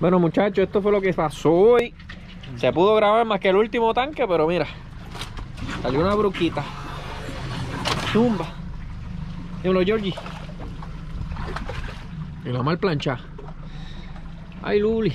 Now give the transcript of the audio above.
Bueno muchachos, esto fue lo que pasó hoy. Se pudo grabar más que el último tanque, pero mira. Salió una bruquita. Zumba. Dímelo, Georgie. Y lo mal plancha. Ay, Luli.